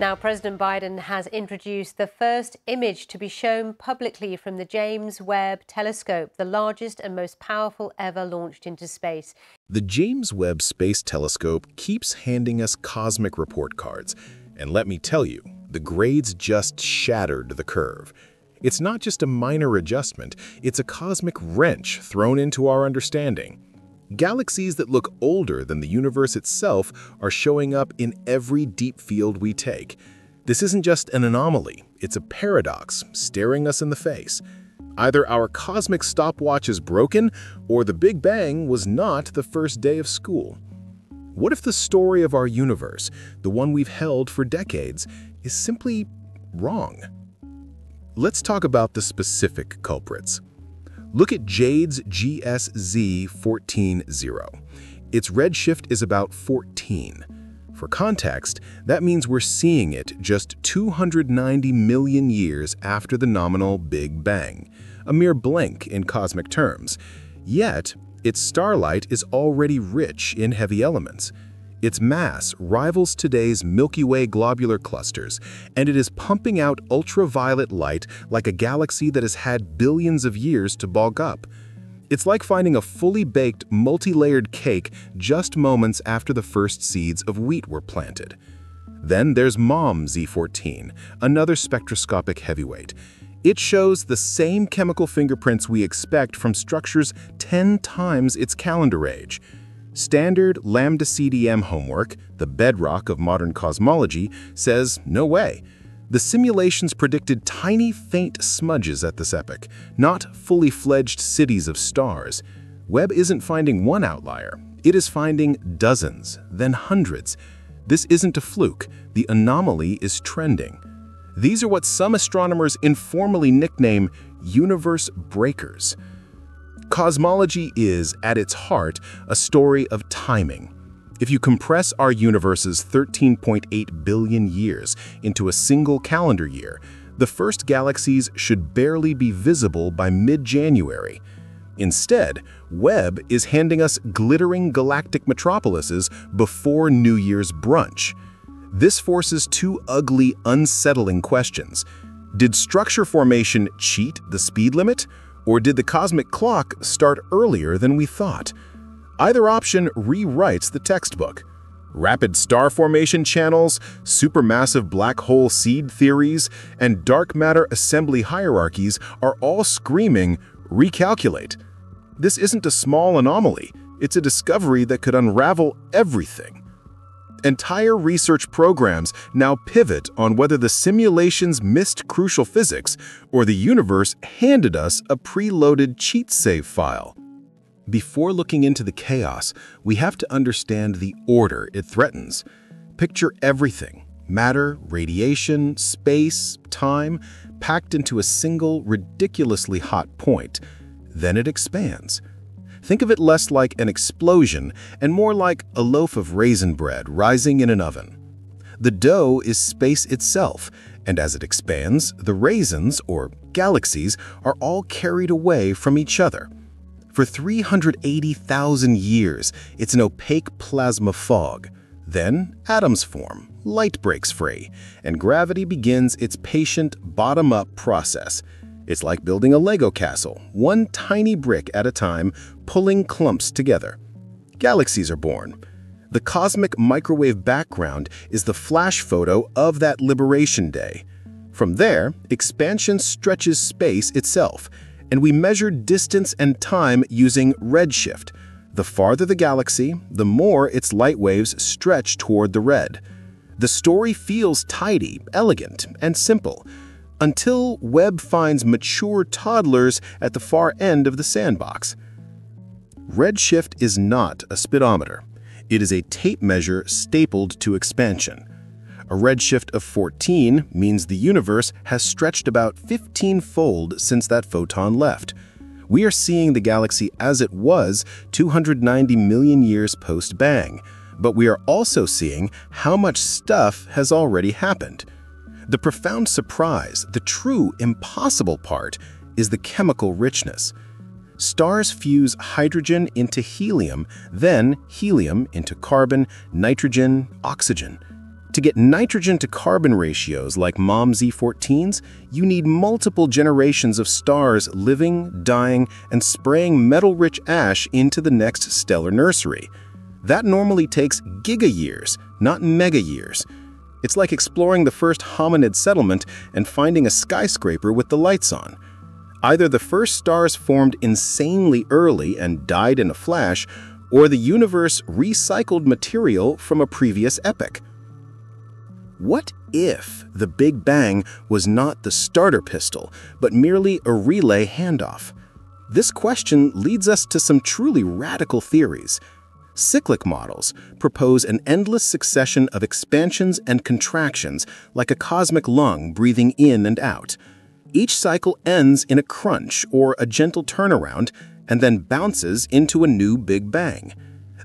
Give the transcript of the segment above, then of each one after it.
Now, President Biden has introduced the first image to be shown publicly from the James Webb Telescope, the largest and most powerful ever launched into space. The James Webb Space Telescope keeps handing us cosmic report cards. And let me tell you, the grades just shattered the curve. It's not just a minor adjustment, it's a cosmic wrench thrown into our understanding. Galaxies that look older than the universe itself are showing up in every deep field we take. This isn't just an anomaly, it's a paradox staring us in the face. Either our cosmic stopwatch is broken, or the Big Bang was not the first day of school. What if the story of our universe, the one we've held for decades, is simply wrong? Let's talk about the specific culprits. Look at JADES-GS-z14-0. Its redshift is about 14. For context, that means we're seeing it just 290 million years after the nominal Big Bang, a mere blink in cosmic terms. Yet, its starlight is already rich in heavy elements. Its mass rivals today's Milky Way globular clusters, and it is pumping out ultraviolet light like a galaxy that has had billions of years to bulk up. It's like finding a fully baked, multi-layered cake just moments after the first seeds of wheat were planted. Then there's MoM-z14, another spectroscopic heavyweight. It shows the same chemical fingerprints we expect from structures 10 times its calendar age. Standard Lambda CDM homework, the bedrock of modern cosmology, says no way. The simulations predicted tiny, faint smudges at this epoch, not fully fledged cities of stars. Webb isn't finding one outlier. It is finding dozens, then hundreds. This isn't a fluke. The anomaly is trending. These are what some astronomers informally nickname universe breakers. Cosmology is, at its heart, a story of timing. If you compress our universe's 13.8 billion years into a single calendar year, the first galaxies should barely be visible by mid-January. Instead, Webb is handing us glittering galactic metropolises before New Year's brunch. This forces two ugly, unsettling questions. Did structure formation cheat the speed limit? Or did the cosmic clock start earlier than we thought? Either option rewrites the textbook. Rapid star formation channels, supermassive black hole seed theories, and dark matter assembly hierarchies are all screaming, recalculate. This isn't a small anomaly, it's a discovery that could unravel everything. Entire research programs now pivot on whether the simulations missed crucial physics or the universe handed us a preloaded cheat save file. Before looking into the chaos, we have to understand the order it threatens. Picture everything matter, radiation, space, time packed into a single, ridiculously hot point. Then it expands. Think of it less like an explosion and more like a loaf of raisin bread rising in an oven. The dough is space itself, and as it expands, the raisins, or galaxies, are all carried away from each other. For 380,000 years, it's an opaque plasma fog. Then atoms form, light breaks free, and gravity begins its patient bottom-up process. It's like building a Lego castle, one tiny brick at a time, pulling clumps together. Galaxies are born. The cosmic microwave background is the flash photo of that liberation day. From there, expansion stretches space itself, and we measure distance and time using redshift. The farther the galaxy, the more its light waves stretch toward the red. The story feels tidy, elegant, and simple, until Webb finds mature toddlers at the far end of the sandbox. Redshift is not a speedometer. It is a tape measure stapled to expansion. A redshift of 14 means the universe has stretched about 15-fold since that photon left. We are seeing the galaxy as it was 290 million years post-bang, but we are also seeing how much stuff has already happened. The profound surprise, the true impossible part, is the chemical richness. Stars fuse hydrogen into helium, then helium into carbon, nitrogen, oxygen. To get nitrogen to carbon ratios like MoM-z14s, you need multiple generations of stars living, dying, and spraying metal-rich ash into the next stellar nursery. That normally takes giga-years, not mega-years. It's like exploring the first hominid settlement and finding a skyscraper with the lights on. Either the first stars formed insanely early and died in a flash, or the universe recycled material from a previous epoch. What if the Big Bang was not the starter pistol, but merely a relay handoff? This question leads us to some truly radical theories. Cyclic models propose an endless succession of expansions and contractions like a cosmic lung breathing in and out. Each cycle ends in a crunch or a gentle turnaround and then bounces into a new Big Bang.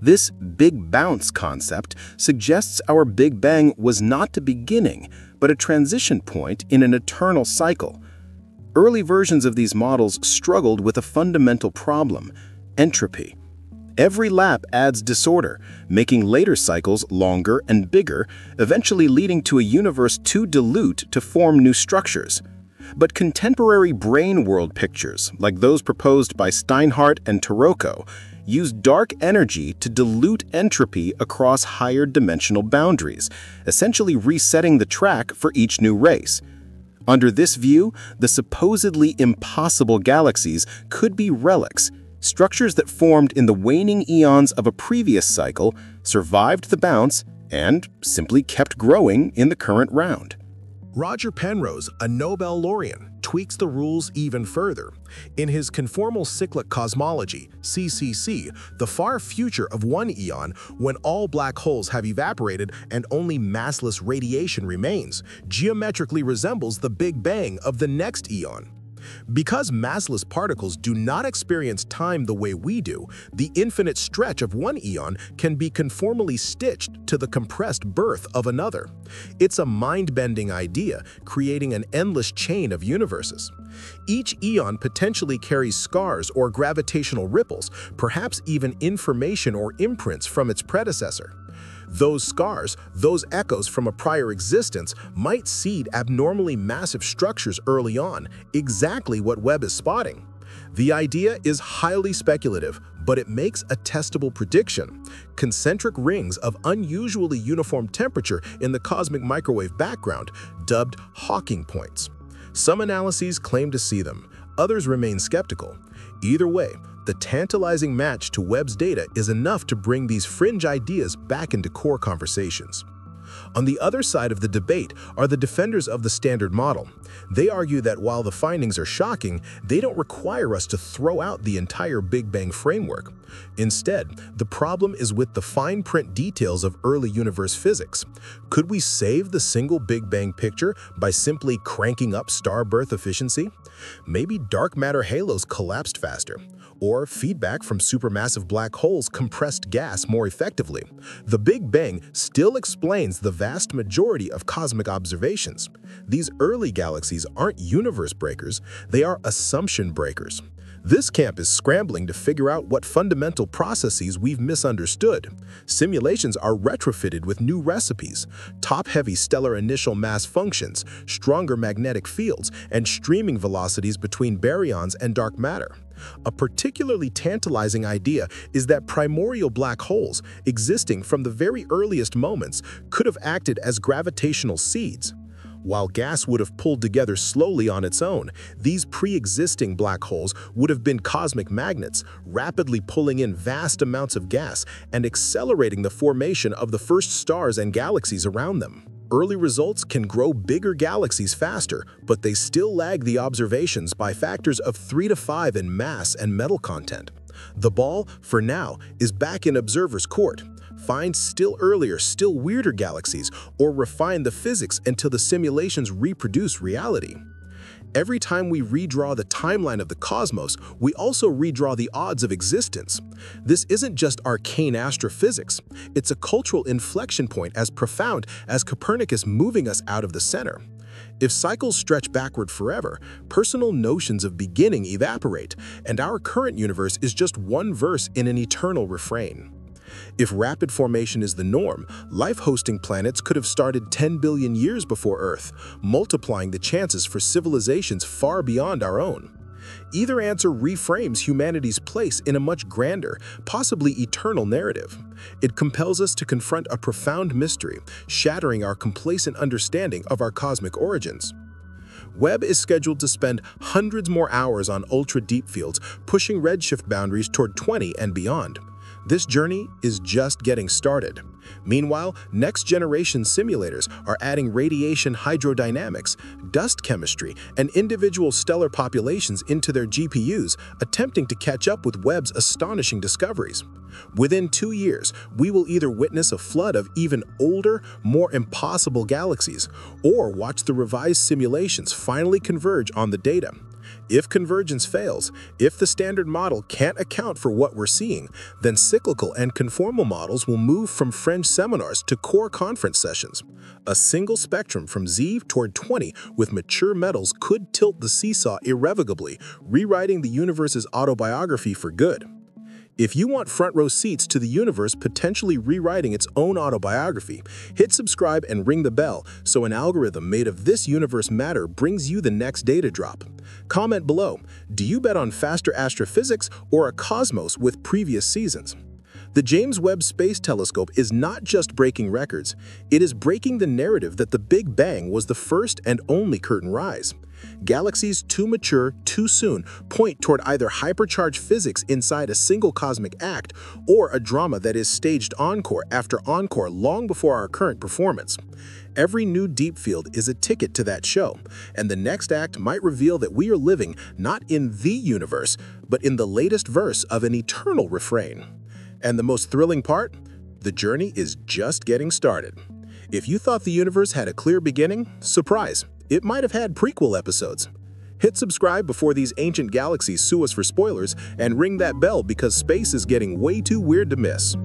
This Big Bounce concept suggests our Big Bang was not the beginning, but a transition point in an eternal cycle. Early versions of these models struggled with a fundamental problem, entropy. Every lap adds disorder, making later cycles longer and bigger, eventually leading to a universe too dilute to form new structures. But contemporary brane world pictures, like those proposed by Steinhardt and Turok, use dark energy to dilute entropy across higher dimensional boundaries, essentially resetting the track for each new race. Under this view, the supposedly impossible galaxies could be relics, structures that formed in the waning eons of a previous cycle, survived the bounce, and simply kept growing in the current round. Roger Penrose, a Nobel laureate, tweaks the rules even further. In his Conformal Cyclic Cosmology, CCC, the far future of one eon, when all black holes have evaporated and only massless radiation remains, geometrically resembles the Big Bang of the next eon. Because massless particles do not experience time the way we do, the infinite stretch of one eon can be conformally stitched to the compressed birth of another. It's a mind-bending idea, creating an endless chain of universes. Each eon potentially carries scars or gravitational ripples, perhaps even information or imprints from its predecessor. Those scars, those echoes from a prior existence, might seed abnormally massive structures early on, exactly what Webb is spotting. The idea is highly speculative, but it makes a testable prediction. Concentric rings of unusually uniform temperature in the cosmic microwave background, dubbed Hawking points. Some analyses claim to see them, others remain skeptical. Either way, the tantalizing match to Webb's data is enough to bring these fringe ideas back into core conversations. On the other side of the debate are the defenders of the standard model. They argue that while the findings are shocking, they don't require us to throw out the entire Big Bang framework. Instead, the problem is with the fine print details of early universe physics. Could we save the single Big Bang picture by simply cranking up star birth efficiency? Maybe dark matter halos collapsed faster, or feedback from supermassive black holes compressed gas more effectively. The Big Bang still explains the vast majority of cosmic observations. These early galaxies aren't universe breakers, they are assumption breakers. This camp is scrambling to figure out what fundamental processes we've misunderstood. Simulations are retrofitted with new recipes, top-heavy stellar initial mass functions, stronger magnetic fields, and streaming velocities between baryons and dark matter. A particularly tantalizing idea is that primordial black holes, existing from the very earliest moments, could have acted as gravitational seeds. While gas would have pulled together slowly on its own, these pre-existing black holes would have been cosmic magnets, rapidly pulling in vast amounts of gas and accelerating the formation of the first stars and galaxies around them. Early results can grow bigger galaxies faster, but they still lag the observations by factors of 3 to 5 in mass and metal content. The ball, for now, is back in observers' court, find still earlier, still weirder galaxies, or refine the physics until the simulations reproduce reality. Every time we redraw the timeline of the cosmos, we also redraw the odds of existence. This isn't just arcane astrophysics, it's a cultural inflection point as profound as Copernicus moving us out of the center. If cycles stretch backward forever, personal notions of beginning evaporate, and our current universe is just one verse in an eternal refrain. If rapid formation is the norm, life-hosting planets could have started 10 billion years before Earth, multiplying the chances for civilizations far beyond our own. Either answer reframes humanity's place in a much grander, possibly eternal narrative. It compels us to confront a profound mystery, shattering our complacent understanding of our cosmic origins. Webb is scheduled to spend hundreds more hours on ultra-deep fields, pushing redshift boundaries toward 20 and beyond. This journey is just getting started. Meanwhile, next-generation simulators are adding radiation hydrodynamics, dust chemistry, and individual stellar populations into their GPUs, attempting to catch up with Webb's astonishing discoveries. Within two years, we will either witness a flood of even older, more impossible galaxies, or watch the revised simulations finally converge on the data. If convergence fails, if the standard model can't account for what we're seeing, then cyclical and conformal models will move from fringe seminars to core conference sessions. A single spectrum from Z toward 20 with mature metals could tilt the seesaw irrevocably, rewriting the universe's autobiography for good. If you want front row seats to the universe potentially rewriting its own autobiography, hit subscribe and ring the bell so an algorithm made of this universe matter brings you the next data drop. Comment below, do you bet on faster astrophysics or a cosmos with previous seasons? The James Webb Space Telescope is not just breaking records, it is breaking the narrative that the Big Bang was the first and only curtain rise. Galaxies too mature too soon point toward either hypercharged physics inside a single cosmic act or a drama that is staged encore after encore long before our current performance. Every new deep field is a ticket to that show, and the next act might reveal that we are living not in the universe, but in the latest verse of an eternal refrain. And the most thrilling part? The journey is just getting started. If you thought the universe had a clear beginning, surprise, it might have had prequel episodes. Hit subscribe before these ancient galaxies sue us for spoilers and ring that bell because space is getting way too weird to miss.